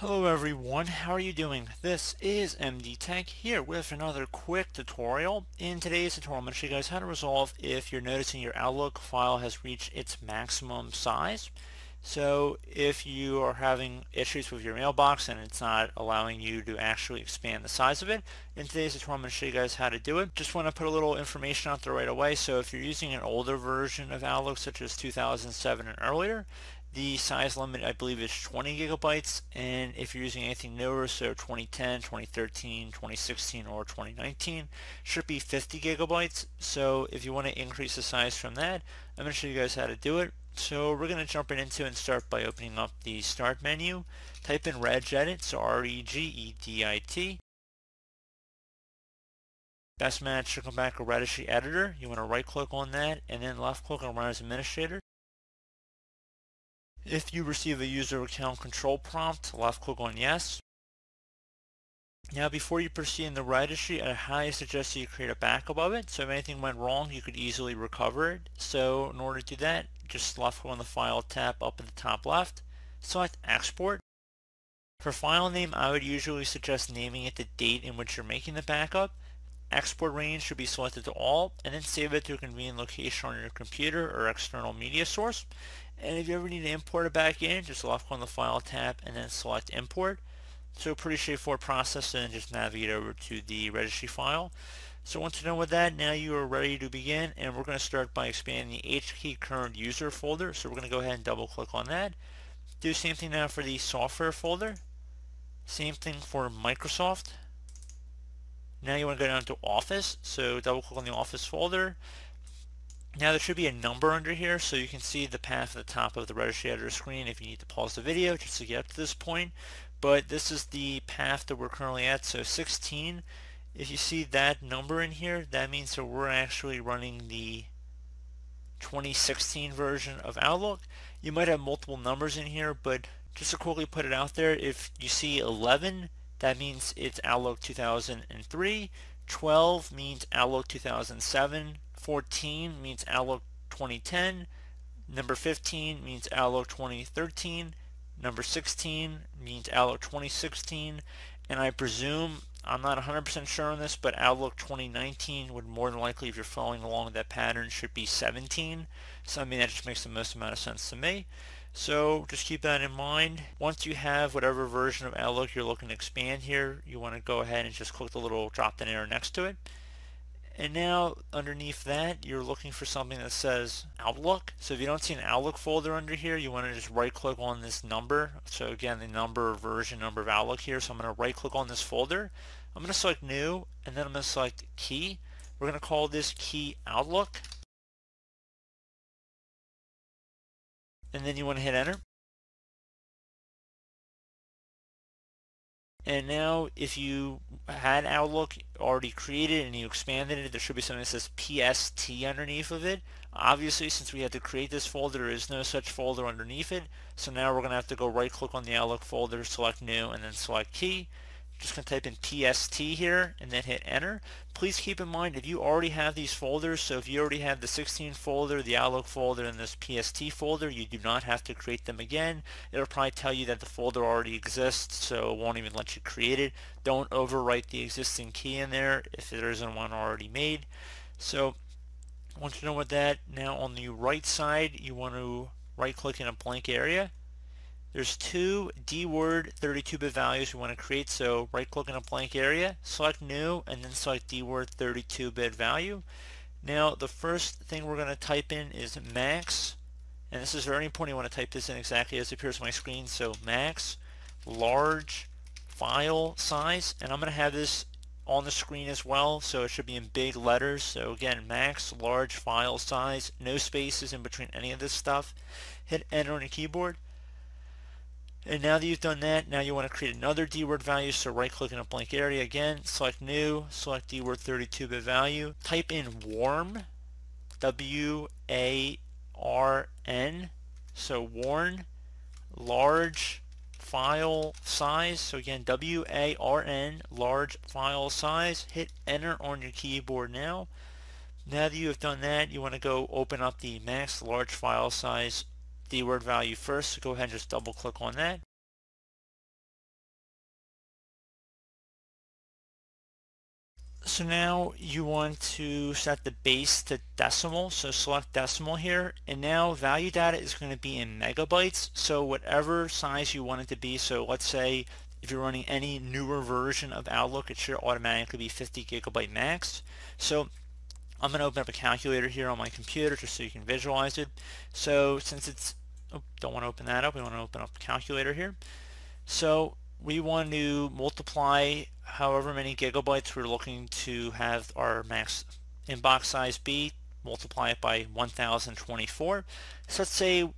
Hello everyone, how are you doing? This is MD Tech here with another quick tutorial. In today's tutorial I'm going to show you guys how to resolve if you're noticing your Outlook file has reached its maximum size. So if you are having issues with your mailbox and it's not allowing you to actually expand the size of it, in today's tutorial I'm going to show you guys how to do it. Just want to put a little information out there right away. So if you're using an older version of Outlook such as 2007 and earlier, the size limit I believe is 20 gigabytes and if you're using anything newer so 2010, 2013, 2016 or 2019 should be 50 gigabytes. So if you want to increase the size from that I'm going to show you guys how to do it. So we're going to jump right into and start by opening up the start menu. Type in regedit so R-E-G-E-D-I-T Best match should come back a registry editor. You want to right click on that and then left click on run as administrator if you receive a user account control prompt, left click on yes. Now before you proceed in the registry, I highly suggest you create a backup of it. So if anything went wrong, you could easily recover it. So in order to do that, just left click on the file tab up at the top left, select export. For file name, I would usually suggest naming it the date in which you're making the backup. Export range should be selected to all, and then save it to a convenient location on your computer or external media source. And if you ever need to import it back in, just left click on the File tab and then select Import. So pretty straightforward process and just navigate over to the registry file. So once you're done with that, now you are ready to begin and we're going to start by expanding the HKey current user folder. So we're going to go ahead and double click on that. Do same thing now for the software folder. Same thing for Microsoft. Now you want to go down to Office. So double click on the Office folder. Now there should be a number under here so you can see the path at the top of the registry editor screen if you need to pause the video just to get up to this point. But this is the path that we're currently at, so 16. If you see that number in here, that means that we're actually running the 2016 version of Outlook. You might have multiple numbers in here, but just to quickly put it out there, if you see 11, that means it's Outlook 2003. 12 means Outlook 2007. 14 means Outlook 2010. Number 15 means Outlook 2013. Number 16 means Outlook 2016. And I presume, I'm not 100% sure on this, but Outlook 2019 would more than likely, if you're following along with that pattern, should be 17. So I mean, that just makes the most amount of sense to me. So just keep that in mind. Once you have whatever version of Outlook you're looking to expand here, you want to go ahead and just click the little drop down arrow next to it. And now underneath that, you're looking for something that says Outlook. So if you don't see an Outlook folder under here, you want to just right click on this number. So again, the number, version number of Outlook here. So I'm going to right click on this folder. I'm going to select new and then I'm going to select key. We're going to call this key Outlook. And then you want to hit enter. And now if you had Outlook already created and you expanded it, there should be something that says PST underneath of it. Obviously, since we had to create this folder, there is no such folder underneath it. So now we're going to have to go right click on the Outlook folder, select new, and then select key just going to type in PST here and then hit enter. Please keep in mind if you already have these folders, so if you already have the 16 folder, the Outlook folder, and this PST folder, you do not have to create them again. It'll probably tell you that the folder already exists, so it won't even let you create it. Don't overwrite the existing key in there if there isn't one already made. So once you know what that, now on the right side, you want to right click in a blank area there's two DWORD 32-bit values we want to create, so right-click in a blank area, select New, and then select DWORD 32-bit value. Now, the first thing we're going to type in is max, and this is very important. You want to type this in exactly as it appears on my screen. So max, large, file size, and I'm going to have this on the screen as well, so it should be in big letters. So again, max, large, file size, no spaces in between any of this stuff. Hit enter on your keyboard. And now that you've done that, now you want to create another DWORD value. So right click in a blank area again, select new, select DWORD 32-bit value, type in warn, W-A-R-N, so warn, large file size. So again, W-A-R-N, large file size. Hit enter on your keyboard now. Now that you have done that, you want to go open up the max large file size DWORD value first. So go ahead and just double click on that. So now you want to set the base to decimal. So select decimal here. And now value data is going to be in megabytes. So whatever size you want it to be. So let's say if you're running any newer version of Outlook, it should automatically be 50 gigabyte max. So I'm going to open up a calculator here on my computer just so you can visualize it. So since it's oh, don't want to open that up, we want to open up calculator here. So we want to multiply however many gigabytes we're looking to have our max inbox size be, multiply it by 1024. So let's say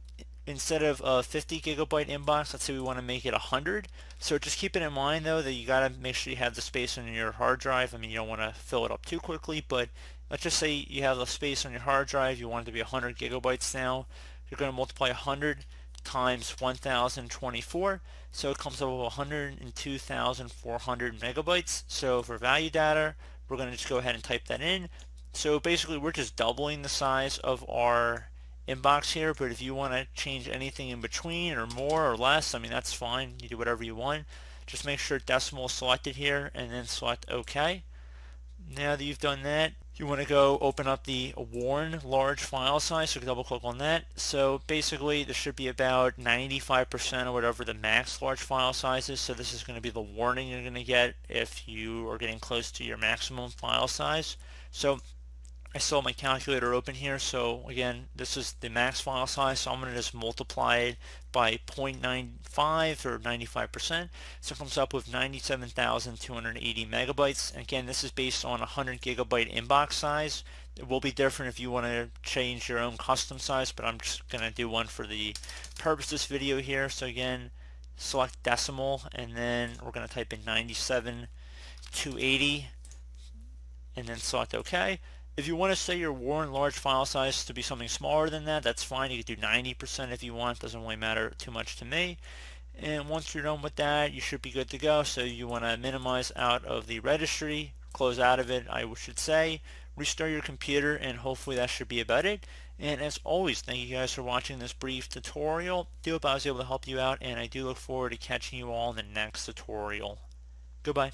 instead of a 50 gigabyte inbox, let's say we want to make it 100. So just keep it in mind though that you got to make sure you have the space on your hard drive. I mean, you don't want to fill it up too quickly, but let's just say you have the space on your hard drive, you want it to be 100 gigabytes now. You're going to multiply 100 times 1024 so it comes up with 102,400 megabytes. So for value data we're going to just go ahead and type that in. So basically we're just doubling the size of our inbox here but if you want to change anything in between or more or less I mean that's fine. You do whatever you want. Just make sure decimal is selected here and then select OK now that you've done that you want to go open up the warn large file size, so double click on that. So basically this should be about 95% or whatever the max large file size is. So this is going to be the warning you're going to get if you are getting close to your maximum file size. So I still my calculator open here so again this is the max file size so I'm going to just multiply it by 0.95 or 95% so it comes up with 97,280 megabytes. Again this is based on 100 gigabyte inbox size. It will be different if you want to change your own custom size but I'm just going to do one for the purpose of this video here. So again select decimal and then we're going to type in 97,280 and then select OK if you want to say your warn large file size to be something smaller than that, that's fine. You can do 90% if you want. Doesn't really matter too much to me. And once you're done with that, you should be good to go. So you want to minimize out of the registry, close out of it, I should say, restart your computer, and hopefully that should be about it. And as always, thank you guys for watching this brief tutorial. Do hope I was able to help you out, and I do look forward to catching you all in the next tutorial. Goodbye.